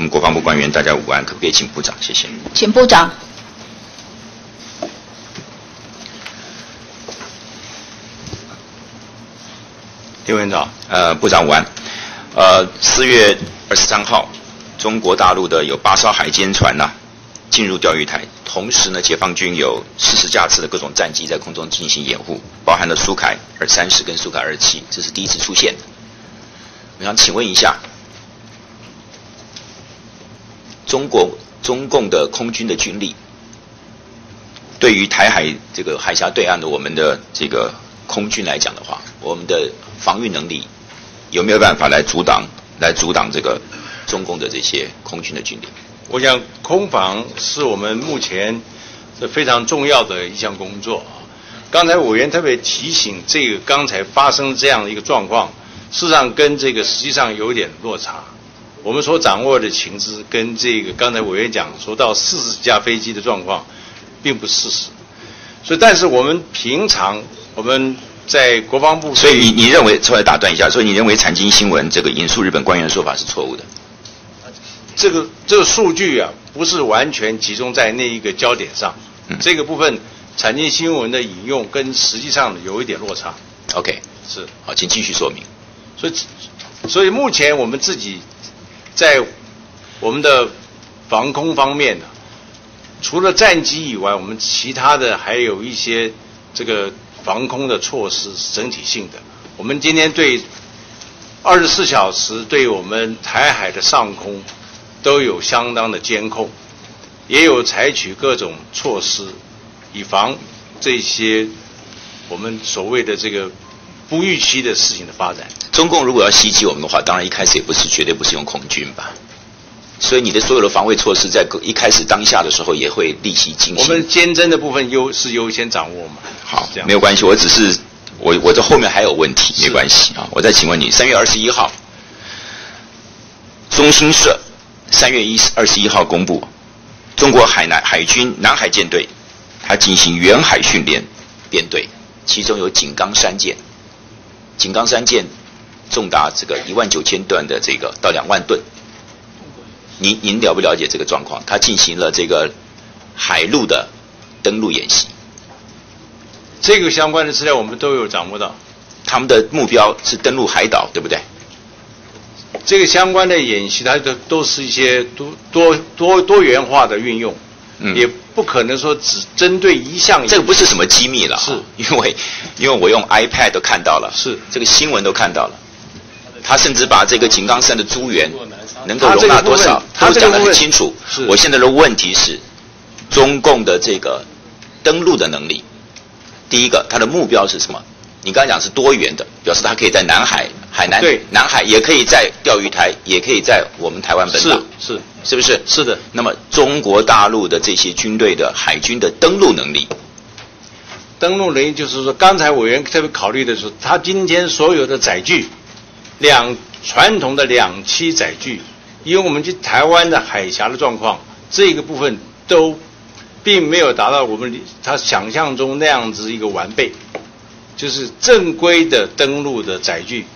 我们国防部官员，大家午安，可不可以请部长？谢谢。请部长。刘院长，呃，部长午安。呃，四月二十三号，中国大陆的有八艘海监船呐，进入钓鱼台。同时呢，解放军有四十架次的各种战机在空中进行掩护，包含了苏凯二三十跟苏凯二七，这是第一次出现的。我想请问一下，中国中共的空军的军力，对于台海这个海峡对岸的我们的这个空军来讲的话，我们的防御能力？有没有办法来阻挡、来阻挡这个中共的这些空军的军力？我想，空防是我们目前是非常重要的一项工作啊。刚才委员特别提醒，这个刚才发生这样的一个状况，事实上跟这个实际上有点落差。我们所掌握的情资跟这个刚才委员讲说到四十架飞机的状况，并不事实。所以，但是我们平常我们。在国防部，所以你你认为，出来打断一下，所以你认为产经新闻这个引述日本官员的说法是错误的？这个这个数据啊，不是完全集中在那一个焦点上，这个部分产经新闻的引用跟实际上有一点落差。OK，是好，请继续说明。所以，所以目前我们自己在我们的防空方面呢，除了战机以外，我们其他的还有一些这个。防空的措施是整体性的。我们今天对二十四小时对我们台海的上空都有相当的监控，也有采取各种措施，以防这些我们所谓的这个不预期的事情的发展。中共如果要袭击我们的话，当然一开始也不是绝对不是用空军吧。所以你的所有的防卫措施在一开始当下的时候也会立即进行。我们坚贞的部分优是优先掌握嘛？好，没有关系，我只是我我这后面还有问题，没关系啊。我再请问你，三月二十一号，中新社三月一二十一号公布，中国海南海军南海舰队，它进行远海训练编队，其中有井冈山舰，井冈山舰重达这个一万九千吨的这个到两万吨。您您了不了解这个状况？他进行了这个海陆的登陆演习，这个相关的资料我们都有掌握到。他们的目标是登陆海岛，对不对？这个相关的演习，它都都是一些多多多多元化的运用，也不可能说只针对一项。这个不是什么机密了，是因为因为我用 iPad 都看到了，是这个新闻都看到了。他甚至把这个井冈山的猪园。能够容纳多少？他讲得很清楚。我现在的问题是，中共的这个登陆的能力，第一个，它的目标是什么？你刚才讲是多元的，表示它可以在南海、海南、南海，也可以在钓鱼台，也可以在我们台湾本岛，是是是不是？是的。那么中国大陆的这些军队的海军的登陆能力，登陆能力就是说，刚才委员特别考虑的是，他今天所有的载具，两传统的两栖载具。因为我们去台湾的海峡的状况，这个部分都并没有达到我们他想象中那样子一个完备，就是正规的登陆的载具，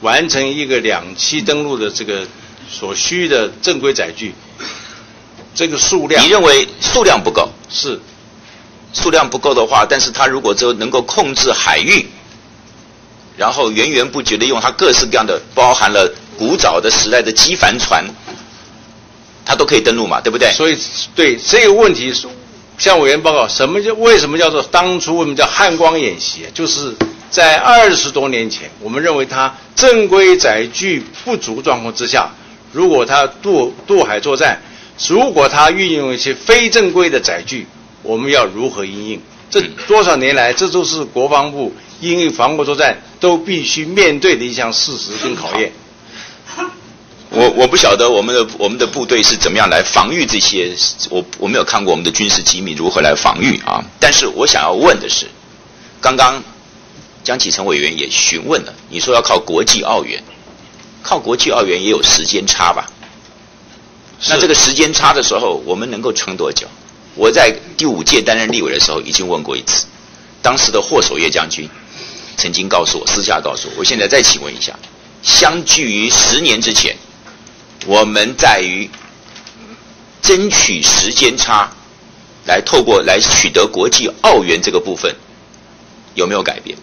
完成一个两栖登陆的这个所需的正规载具，这个数量，你认为数量不够？是，数量不够的话，但是他如果就能够控制海域，然后源源不绝的用它各式各样的，包含了。古早的时代的机帆船，它都可以登陆嘛，对不对？所以，对这个问题，向委员报告，什么叫为什么叫做当初为什么叫汉光演习？就是在二十多年前，我们认为它正规载具不足状况之下，如果他渡渡海作战，如果他运用一些非正规的载具，我们要如何应应？这多少年来，这都是国防部因应防务作战都必须面对的一项事实跟考验。我我不晓得我们的我们的部队是怎么样来防御这些，我我没有看过我们的军事机密如何来防御啊。但是我想要问的是，刚刚江启臣委员也询问了，你说要靠国际奥援，靠国际奥援也有时间差吧？那这个时间差的时候，我们能够撑多久？我在第五届担任立委的时候已经问过一次，当时的霍守业将军曾经告诉我，私下告诉我，我现在再请问一下，相距于十年之前。我们在于争取时间差，来透过来取得国际奥元这个部分有没有改变？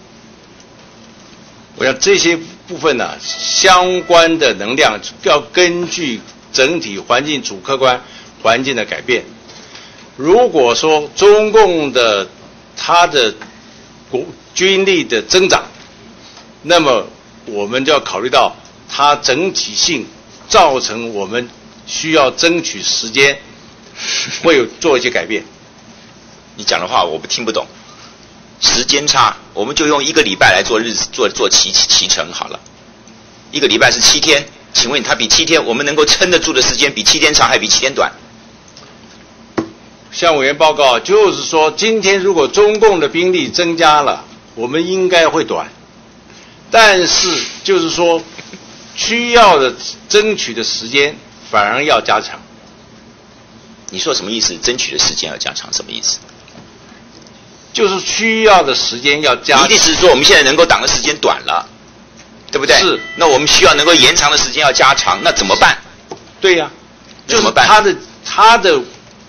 我想这些部分呢，相关的能量要根据整体环境主客观环境的改变。如果说中共的它的国军力的增长，那么我们就要考虑到它整体性造成我们需要争取时间，会有做一些改变。你讲的话我不听不懂。时间差，我们就用一个礼拜来做日子做做期期程好了。一个礼拜是七天，请问它比七天我们能够撑得住的时间比七天长还比七天短？向委员报告，就是说，今天如果中共的兵力增加了，我们应该会短，但是就是说，需要的争取的时间反而要加长。你说什么意思？争取的时间要加长，什么意思？就是需要的时间要加。你的意思是说，我们现在能够挡的时间短了，对不对？是。那我们需要能够延长的时间要加长，那怎么办？对呀，怎么办？他的他的。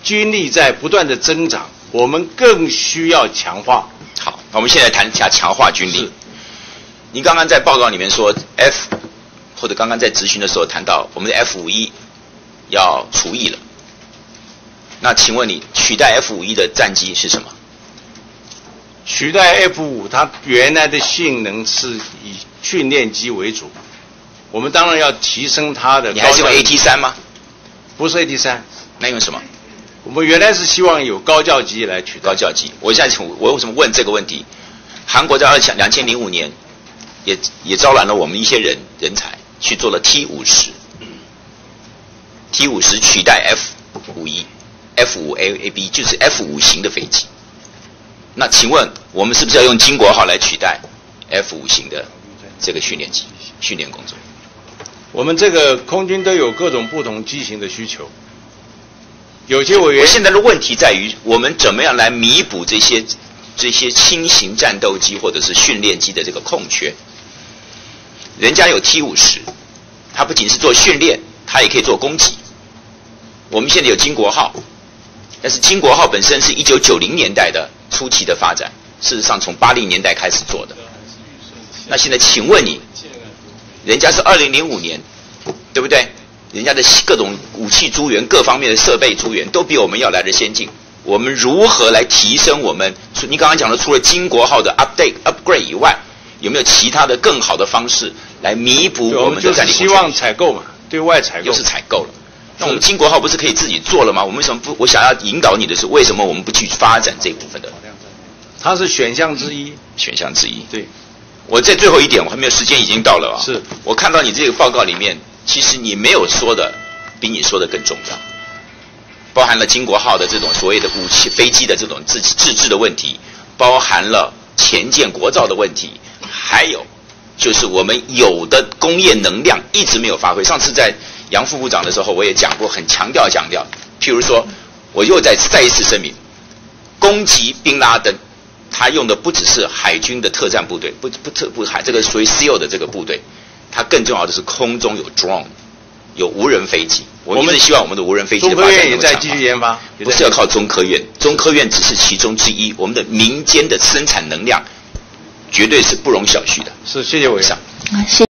军力在不断的增长，我们更需要强化。好，我们现在谈一下强化军力。你刚刚在报告里面说 F，或者刚刚在咨询的时候谈到我们的 F 五一要除役了。那请问你取代 F 五一的战机是什么？取代 F 五，它原来的性能是以训练机为主。我们当然要提升它的。你还是用 AT 三吗？不是 AT 三，那用什么？我们原来是希望有高教机来取高教机。我现在请我为什么问这个问题？韩国在二千两千零五年也也招揽了我们一些人人才去做了 T 五十，T 五十取代 F 五一，F 五 A A B 就是 F 五型的飞机。那请问我们是不是要用金国号来取代 F 五型的这个训练机训练工作？我们这个空军都有各种不同机型的需求。有些委员，现在的问题在于，我们怎么样来弥补这些这些轻型战斗机或者是训练机的这个空缺？人家有 T 五十，它不仅是做训练，它也可以做攻击。我们现在有金国号，但是金国号本身是一九九零年代的初期的发展，事实上从八零年代开始做的。那现在请问你，人家是二零零五年，对不对？人家的各种武器资源、各方面的设备资源都比我们要来的先进。我们如何来提升我们？你刚刚讲的，除了金国号的 update upgrade 以外，有没有其他的更好的方式来弥补我们的战力？希望采购嘛，对外采购就是采购了。那我们金国号不是可以自己做了吗？我们为什么不？我想要引导你的是，为什么我们不去发展这部分的？它是选项之一，选项之一。对，我在最后一点，我还没有时间，已经到了啊。是我看到你这个报告里面。其实你没有说的，比你说的更重要，包含了金国号的这种所谓的武器飞机的这种自自制的问题，包含了前建国造的问题，还有就是我们有的工业能量一直没有发挥。上次在杨副部长的时候，我也讲过，很强调强调。譬如说，我又再再一次声明，攻击宾拉登，他用的不只是海军的特战部队，不不特不海这个属于 SEAL 的这个部队。它更重要的是空中有 drone，有无人飞机。我们是希望我们的无人飞机中科院也在继续研发，不是要靠中科院，中科院只是其中之一。我们的民间的生产能量绝对是不容小觑的。是，谢谢委员。啊，谢。